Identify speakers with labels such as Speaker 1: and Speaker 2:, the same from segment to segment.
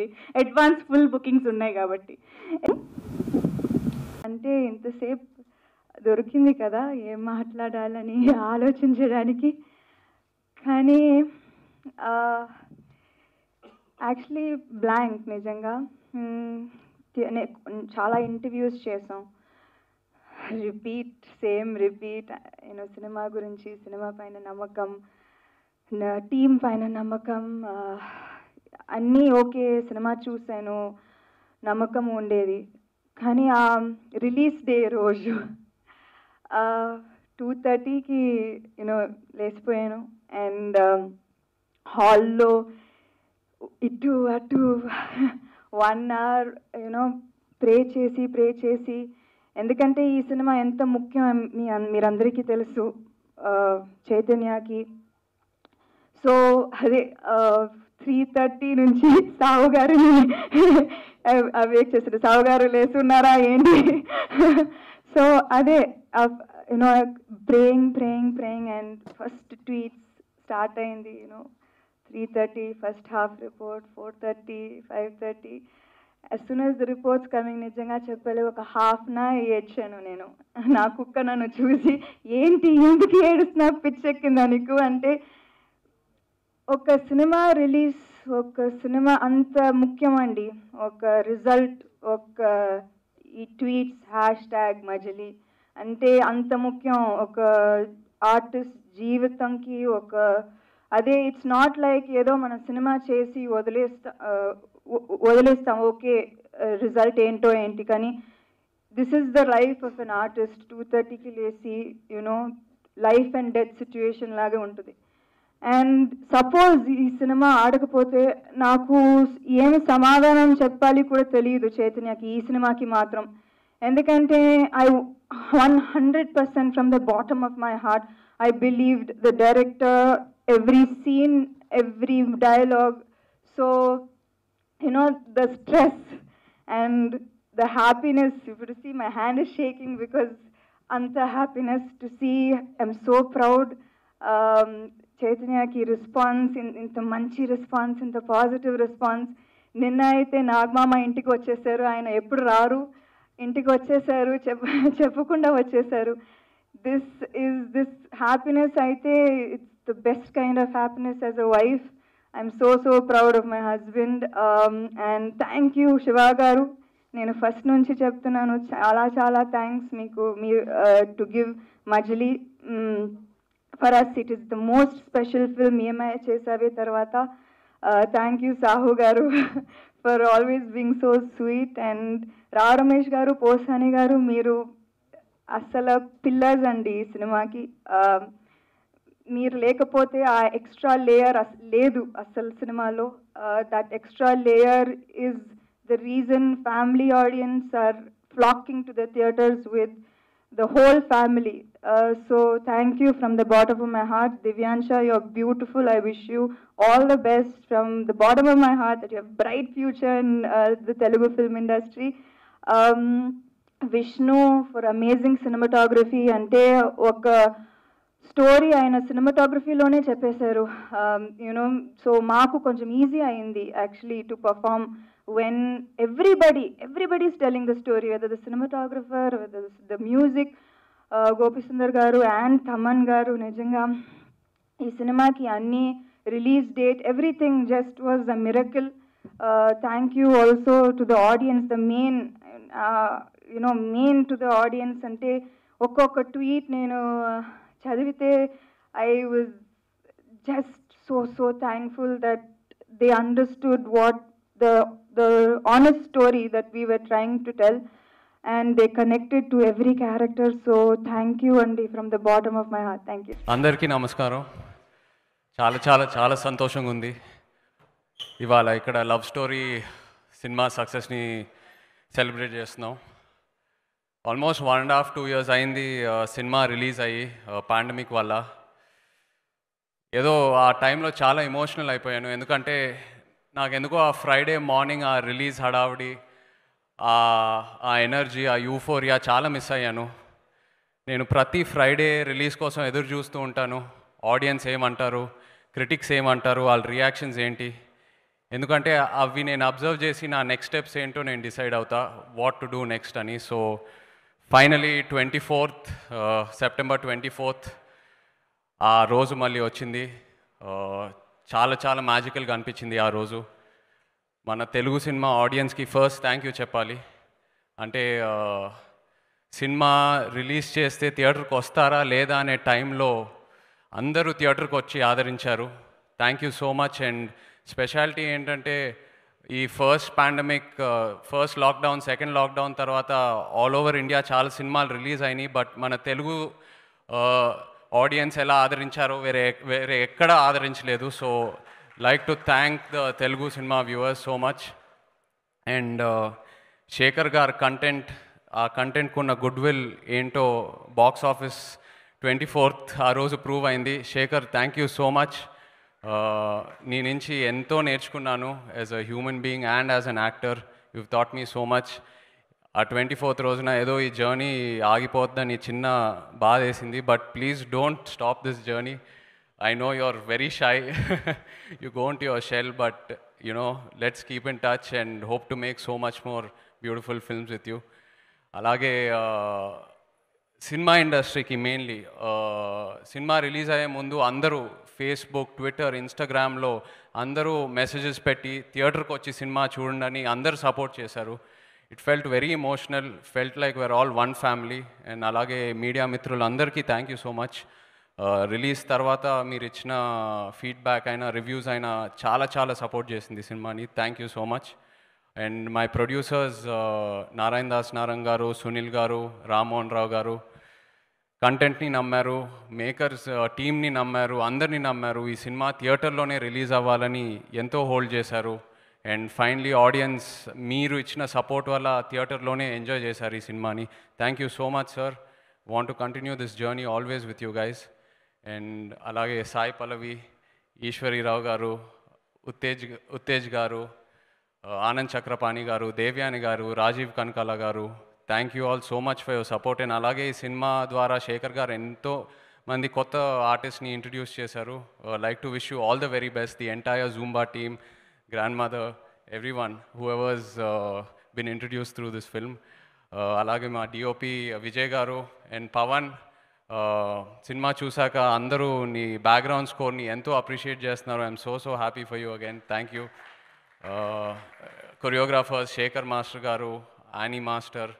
Speaker 1: ఉంది advance full bookings ఉన్నాయి కాబట్టి. అంటే ఇంతసేపు దొరికింది కదా ఏం మాట్లాడాలని ఆలోచించడానికి. కానీ యాక్చువల్లీ బ్లాంక్ నిజంగా. చాలా ఇంటర్వ్యూస్ చేసాం. రిపీట్ సేమ్ రిపీట్ నేను సినిమా గురించి సినిమా పైన నమ్మకం టీం పైన నమ్మకం అన్నీ ఓకే సినిమా చూశాను నమ్మకం ఉండేది. కానీ ఆ రిలీజ్ డే రోజు టూ థర్టీకి యూనో లేచిపోయాను. అండ్ um, హాల్లో ఇటు అటు వన్ అవర్ యూనో ప్రే చేసి ప్రే చేసి. ఎందుకంటే ఈ సినిమా ఎంత ముఖ్యం మీ మీరందరికీ తెలుసు చైతన్యకి. సో అదే త్రీ థర్టీ నుంచి సావు గారిని వేక్ చేశారు సావు గారు లేస్తున్నారా ఏంటి? సో అదే you know praying praying praying and first tweets start అయింది you know three thirty first half report four thirty five thirty as soon as the reports coming నిజంగా చెప్పలే ఒక హాఫ్ నా ఏడ్చాను నేను. నా కుక్క నన్ను చూసి ఏంటి ఎందుకు ఏడుస్తున్నా పిచ్చెక్కిందా నీకు? అంటే ఒక సినిమా రిలీజ్ ఒక సినిమా అంత ముఖ్యమండి. ఒక రిజల్ట్ ఒక ఈ ట్వీట్స్ హ్యాష్ ట్యాగ్ మజిలి. అంటే అంత ముఖ్యం. ఒక ఆర్టిస్ట్ జీవితంకి ఒక అదే ఇట్స్ నాట్ లైక్ ఏదో మన సినిమా చేసి వదిలేస్తా వదిలేస్తాం. ఓకే రిజల్ట్ ఏంటో ఏంటి కానీ this is the life of an artist. Two థర్టీకి లేసి you know life and death situation లాగా ఉంటుంది. అండ్ సపోజ్ ఈ సినిమా ఆడకపోతే నాకు ఏమి సమాధానం చెప్పాలి కూడా తెలియదు చైతన్యకి ఈ సినిమాకి మాత్రం. ఎందుకంటే I one hundred percent from the bottom of my heart I believed the director every scene every dialogue so you know the stress and the happiness if you see my hand is shaking because anta happiness to see i'm so proud. Um, చైతన్యకి response ఇంత మంచి response ఇంత positive response నిన్న అయితే నాగమామ ఇంటికి వచ్చేసారు. ఆయన ఎప్పుడు రారు? ఇంటికి వచ్చేసారు. చెప్ప చెప్పకుండా వచ్చేసారు. దిస్ ఈజ్ దిస్ హ్యాపీనెస్ అయితే it's the best kind of happiness as a wife I'm so so proud of my husband and thank you Shiva garu. నేను ఫస్ట్ నుంచి చెప్తున్నాను. చాలా చాలా థ్యాంక్స్ మీకు మీ uh, to give Majili. Mm. For us it is the most special film Ye Maaya Chesave తర్వాత. Thank you Sahu garu for always being so sweet and రా రమేష్ గారు పోసాని గారు మీరు అసలు పిల్లర్స్ అండి ఈ సినిమాకి. Um, మీరు లేకపోతే ఆ ఎక్స్ట్రా లేయర్ లేదు అసలు సినిమాలో. That extra layer is the reason family audience are flocking to the theatres with the whole family. Uh, so thank you from the bottom of my heart, Divyansha. You're beautiful. I wish you all the best from the bottom of my heart. That you have bright future in uh, the Telugu film industry. Um, Vishnu for amazing cinematography అంటే ఒక story ఆయన సినిమాటోగ్రఫీలోనే చెప్పేశారు you know so మాకు కొంచెం easy అయింది actually to perform when everybody, everybody is telling the story, whether the cinematographer, whether the whether the music Gopisundar garu and Thaman garu, నిజంగా ఈ సినిమాకి అన్ని release date everything just was the miracle thank you also to the audience the main you know main to the audience అంటే ఒక్కొక్క tweet నేను uh, చదివితే I was just so so thankful that they understood what the the honest story that we were trying to tell and they connected to every character so thank you అండి from the bottom of my heart. Thank you
Speaker 2: అందరికీ నమస్కారం. చాలా చాలా చాలా సంతోషంగా ఉంది. ఇవాళ ఇక్కడ లవ్ స్టోరీ సినిమా సక్సెస్ని సెలబ్రేట్ చేస్తున్నాం. Almost one and half two years అయింది సినిమా రిలీజ్ అయ్యి పాండమిక్ వల్ల. ఏదో ఆ టైంలో చాలా ఎమోషనల్ అయిపోయాను. ఎందుకంటే నాకు ఎందుకో ఆ ఫ్రైడే మార్నింగ్ ఆ రిలీజ్ హడావిడి ఆ ఎనర్జీ ఆ యూఫోరియా చాలా మిస్ అయ్యాను. నేను ప్రతి ఫ్రైడే రిలీజ్ కోసం ఎదురు చూస్తూ ఉంటాను. ఆడియన్స్ ఏమంటారు? క్రిటిక్స్ ఏమంటారు? వాళ్ళ రియాక్షన్స్ ఏంటి? ఎందుకంటే అవి నేను అబ్జర్వ్ చేసి నా నెక్స్ట్ స్టెప్స్ ఏంటో నేను డిసైడ్ అవుతా వాట్ టు డూ నెక్స్ట్ అని. So finally twenty fourth September twenty fourth ఆ రోజు మళ్ళీ వచ్చింది. Uh, చాలా చాలా మ్యాజికల్గా అనిపించింది ఆ రోజు. మన తెలుగు సినిమా ఆడియన్స్కి ఫస్ట్ థ్యాంక్ యూ చెప్పాలి. అంటే సినిమా రిలీజ్ చేస్తే థియేటర్కి వస్తారా లేదా అనే టైంలో అందరూ థియేటర్కి వచ్చి ఆదరించారు. Thank you so much and speciality ఏంటంటే ఈ first pandemic first lockdown second lockdown తర్వాత ఆల్ ఓవర్ ఇండియా చాలా సినిమాలు రిలీజ్ అయినాయి. బట్ మన తెలుగు ఆడియన్స్ ఎలా ఆదరించారో వేరే వేరే ఎక్కడ ఆదరించలేదు. So like to thank the Telugu cinema viewers so much and Shekhar garu content ఆ కంటెంట్కు ఉన్న గుడ్ విల్ ఏంటో బాక్స్ ఆఫీస్ ట్వంటీ ఫోర్త్ ఆ రోజు ప్రూవ్ అయింది. Shekhar thank you so much నీ నుంచి ఎంతో నేర్చుకున్నాను. As a human being and as an actor you taught me so much ఆ ట్వంటీ ఫోర్త్ రోజున ఏదో ఈ జర్నీ ఆగిపోద్దని చిన్న బాధ వేసింది. But please don't stop this journey. I know you are very shy. You got your shell but you know let's keep in touch and hope to make so much more beautiful films with you. అలాగే cinema ఇండస్ట్రీకి mainly cinema release అయ్యే ముందు అందరూ Facebook Twitter ఇన్స్టాగ్రామ్లో అందరూ messages పెట్టి థియేటర్కి వచ్చి సినిమా చూడండి అని అందరూ సపోర్ట్ చేశారు. It felt very emotional felt like we're all one family and అలాగే మీడియా మిత్రులందరికీ thank you so much release తర్వాత మీరు ఇచ్చిన ఫీడ్బ్యాక్ అయినా రివ్యూస్ అయినా చాలా చాలా సపోర్ట్ చేసింది సినిమాని. Thank you so much and my producers Narayana Das Narayan garu Sunil garu Rammohan Rao గారు కంటెంట్ని నమ్మారు మేకర్స్ టీమ్ని uh, నమ్మారు అందరినీ నమ్మారు. ఈ సినిమా థియేటర్లోనే రిలీజ్ అవ్వాలని ఎంతో హోల్డ్ చేశారు. అండ్ ఫైనలీ ఆడియన్స్ మీరు ఇచ్చిన సపోర్ట్ వల్ల థియేటర్లోనే ఎంజాయ్ చేశారు ఈ సినిమాని. Thank you so much sir want to continue this journey always with you guys and అలాగే సాయి పల్లవి ఈశ్వరీరావు గారు ఉత్తేజ్ ఉత్తేజ్ గారు uh, ఆనంద్ చక్రపాణి గారు Devyani garu Rajeev Kanakala garu thank you all so much for your support and అలాగే ఈ సినిమా ద్వారా శేఖర్ గారు ఎంతో మంది కొత్త ఆర్టిస్ట్ని ఇంట్రడ్యూస్ చేశారు. Like to wish you all the very best the entire Zumba team grandmother everyone who ever's been introduce through this film అలాగే మా డిఓపి విజయ్ గారు అండ్ పవన్ uh, సినిమా చూశాక అందరూ నీ బ్యాక్గ్రౌండ్ స్కోర్ని ఎంతో అప్రిషియేట్ చేస్తున్నారు. I'm so so happy for you again thank you choreographers Shekhar master garu Jani master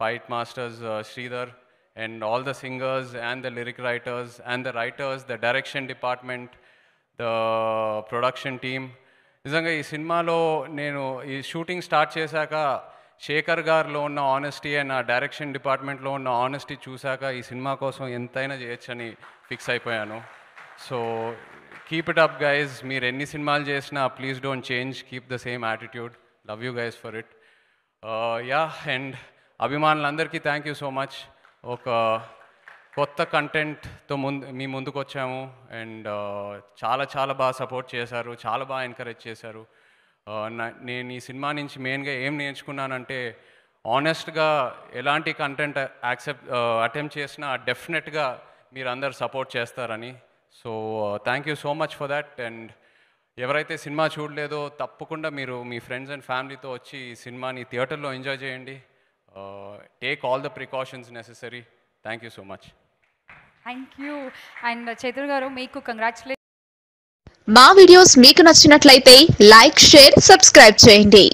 Speaker 2: fight masters Sridhar and all the singers and the lyric writers and the writers the direction department the production team నిజంగా ఈ సినిమాలో నేను ఈ shooting start చేశాక శేఖర్ గారిలో ఉన్న honesty and ఆ direction డిపార్ట్మెంట్లో ఉన్న ఆనెస్టీ చూశాక ఈ సినిమా కోసం ఎంతైనా చేయొచ్చని ఫిక్స్ అయిపోయాను. So keep it up guys మీరు ఎన్ని సినిమాలు చేసినా please don't change keep the same attitude love you guys for it yeah and అభిమానులందరికీ థ్యాంక్ యూ సో మచ్ ఒక కొత్త కంటెంట్తో ముందు మీ ముందుకు వచ్చాము అండ్ చాలా చాలా బాగా సపోర్ట్ చేశారు. చాలా బాగా ఎంకరేజ్ చేశారు. నేను ఈ సినిమా నుంచి మెయిన్గా ఏం నేర్చుకున్నానంటే ఆనెస్ట్గా ఎలాంటి కంటెంట్ యాక్సెప్ట్ అటెంప్ట్ చేసినా డెఫినెట్గా మీరు అందరు సపోర్ట్ చేస్తారని. So thank you so much for that and ఎవరైతే సినిమా చూడలేదో తప్పకుండా మీరు మీ ఫ్రెండ్స్ అండ్ ఫ్యామిలీతో వచ్చి ఈ సినిమాని థియేటర్లో ఎంజాయ్ చేయండి. Take all the precautions necessary thank you so much
Speaker 3: thank you and Chaitanya garu మీకు కంగ్రాచులేషన్
Speaker 4: మా వీడియోస్ మీకు నచ్చినట్లయితే లైక్ షేర్ సబ్స్క్రైబ్ చేయండి.